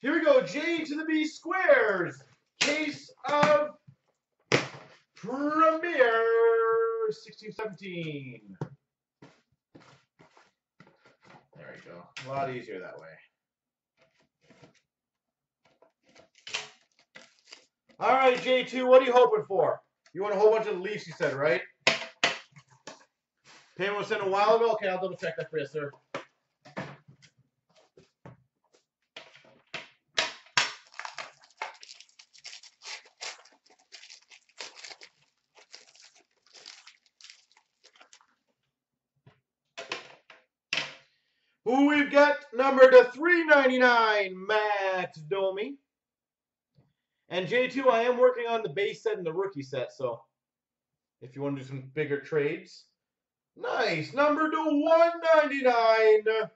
Here we go. J to the B squares. Case of Premier 1617. There you go. A lot easier that way. All right, J2, what are you hoping for? You want a whole bunch of Leafs, you said, right? Payment was sent a while ago? Okay, I'll double check that for you, sir. Who we've got number to 399, Max Domi. And J2, I am working on the base set and the rookie set, so if you want to do some bigger trades. Nice. Number to 199,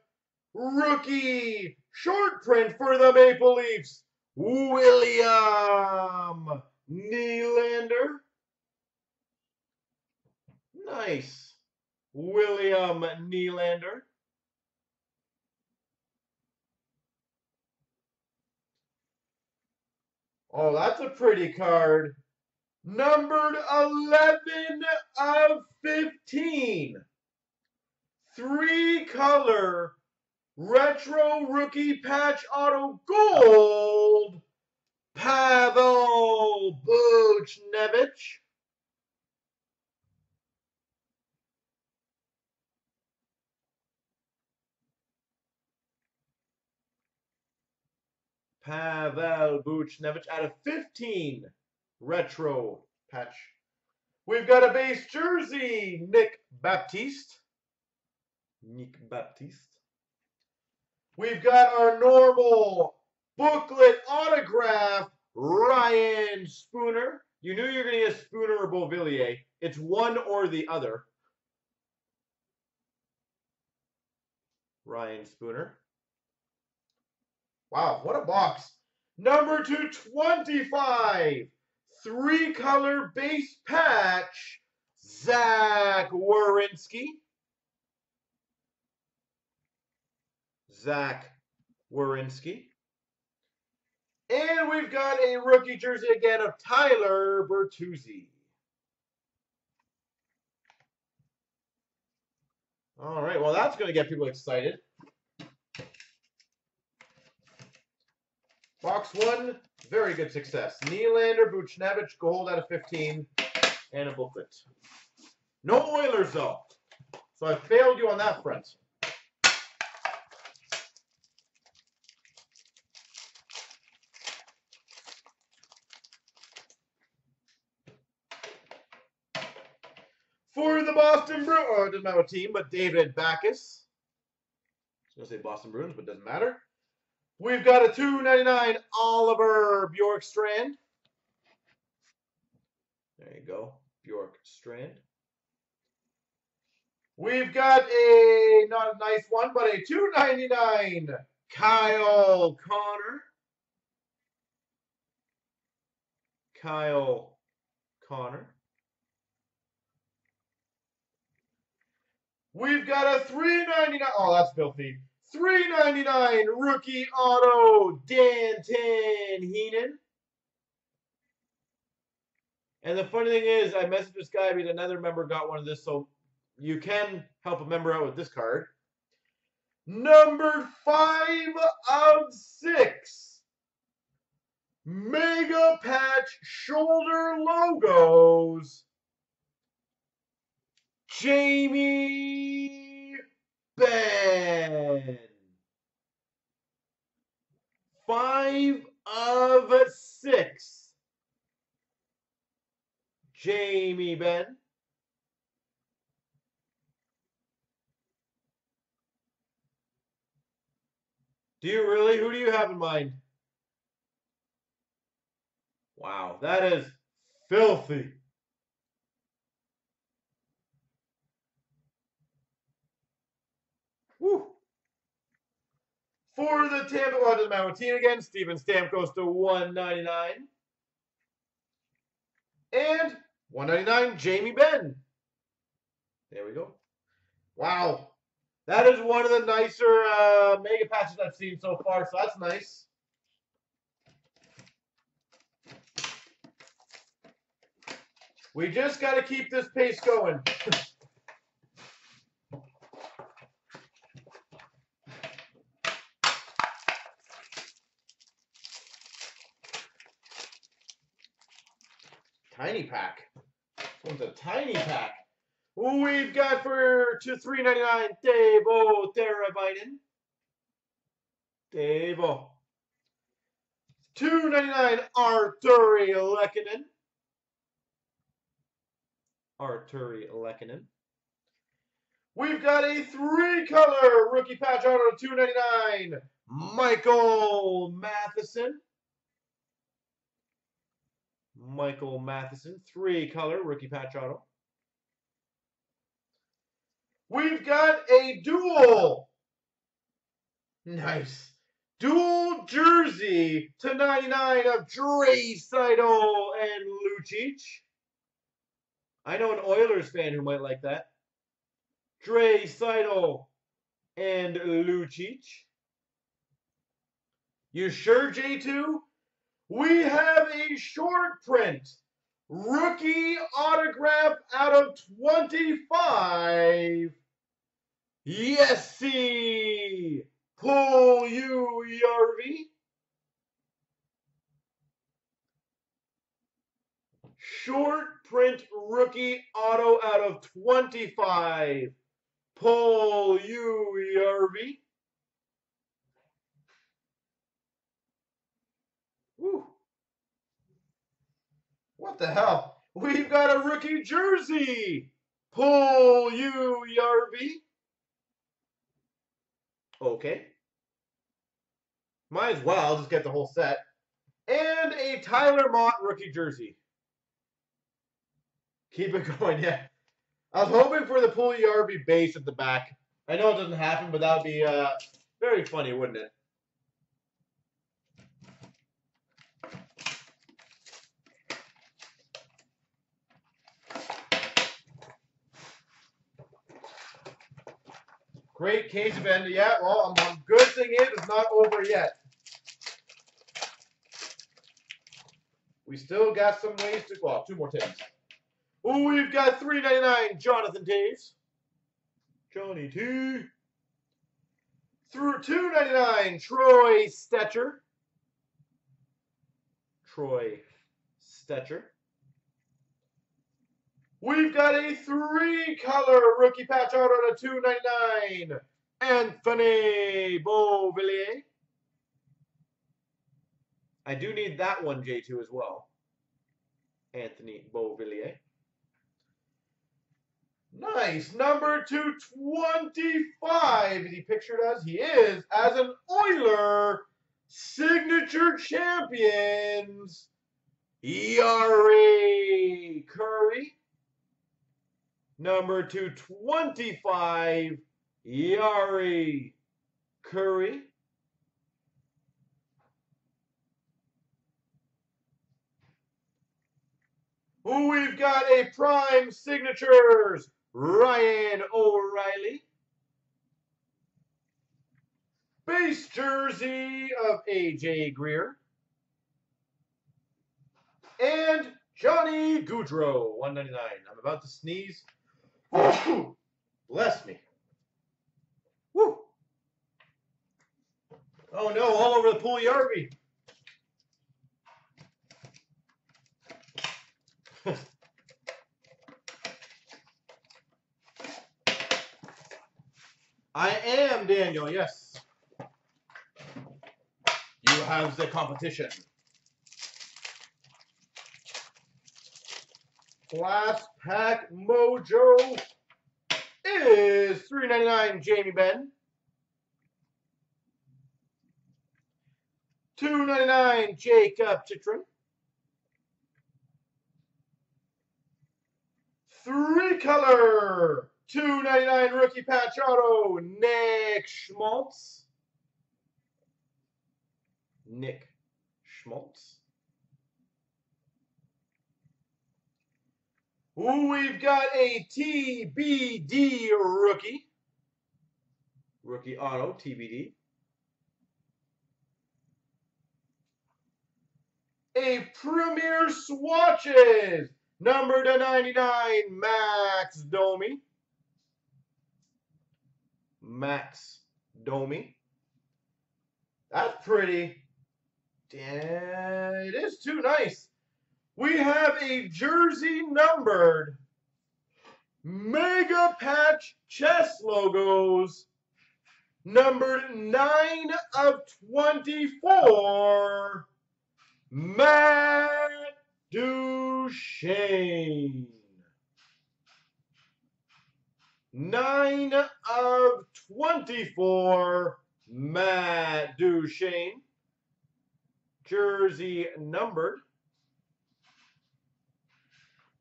rookie short print for the Maple Leafs, William Nylander. Nice. William Nylander. Oh, that's a pretty card. Numbered 11 of 15. Three color retro rookie patch auto gold. Pavel Buchnevich. Pavel Buchnevich out of 15 retro patch. We've got a base jersey, Nick Baptiste. Nick Baptiste. We've got our normal booklet autograph, Ryan Spooner. You knew you were going to get Spooner or Beauvillier. It's one or the other. Ryan Spooner. Wow, what a box. Number 225. Three color base patch. Zach Werenski. Zach Werenski. And we've got a rookie jersey again of Tyler Bertuzzi. All right, well, that's going to get people excited. Box one, very good success. Nylander, Buchnevich, gold out of 15, and a booklet. No Oilers, though. So I failed you on that front. For the Boston Bruins, oh, it doesn't matter what team, but David Backes. I was going to say Boston Bruins, but doesn't matter. We've got a 299 Oliver Bjorkstrand. There you go, Bjorkstrand. We've got a, not a nice one, but a 299 Kyle Connor. Kyle Connor. We've got a 399. Oh, that's filthy. 399 rookie auto Danton Heinen. And the funny thing is, I messaged this guy but another member got one of this, so you can help a member out with this card. Number five of six. Mega Patch Shoulder Logos. Jamie Benn. Five of six. Jamie Benn. Do you really? Who do you have in mind? Wow, that is filthy. For the Tampa Law doesn't matter what team again. Steven Stamkos to 199. And 199, Jamie Benn. There we go. Wow. That is one of the nicer uh, mega patches I've seen so far, so that's nice. We just got to keep this pace going. tiny pack. This one's a tiny pack. We've got for to 399 Teuvo Teravainen. Teuvo. 299 Artturi Lehkonen. Artturi Lehkonen. We've got a three color rookie patch auto 299 Michael Matheson. Michael Matheson, three color rookie patch auto. We've got a dual. Nice. Dual jersey to 99 of Draisaitl and Lucic. I know an Oilers fan who might like that. Draisaitl and Lucic. You sure, J2? We have a short print rookie autograph out of 25. Yes, see. Puljujarvi. Short print rookie auto out of 25. Pull you, Woo. What the hell? We've got a rookie jersey. Puljujarvi. Okay. Might as well just get the whole set. And a Tyler Motte rookie jersey. Keep it going, yeah. I was hoping for the Puljujarvi base at the back. I know it doesn't happen, but that would be uh, very funny, wouldn't it? Great case of end. Yeah, well, um, good thing is it's not over yet. We still got some ways to, well, two more tips. Ooh, we've got 399 Jonathan Toews. Johnny T. Through 299 Troy Stecher. Troy Stecher. We've got a three-color rookie patch out on a 299 Anthony Beauvillier. I do need that one, J2, as well. Anthony Beauvillier. Nice. Number 225. Is he pictured as? He is. As an Oiler signature champions. Jari Kurri. Number 225. Jari Kurri. We've got a prime signatures, Ryan O'Reilly. Base jersey of A.J. Greer. And Johnny Gaudreau, 199. I'm about to sneeze. Bless me. Woo. Oh no, all over the pool Puljujarvi. I am Daniel, yes. You have the competition. Last pack mojo is 3.99 Jamie Benn. 2.99 Jakob Chychrun. Three color, two ninety nine rookie patch auto, Nick Schmaltz. Nick Schmaltz. We've got a TBD rookie. Rookie auto, TBD. A Premier Swatches. Number to 99, Max Domi. Max Domi. That's pretty. It is too nice. We have a jersey numbered Mega Patch Chess logos numbered 9 of 24 Matt Duchene. 9 of 24 Matt Duchene. Jersey numbered.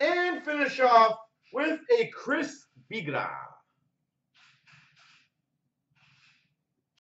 And finish off with a Chris Bigras.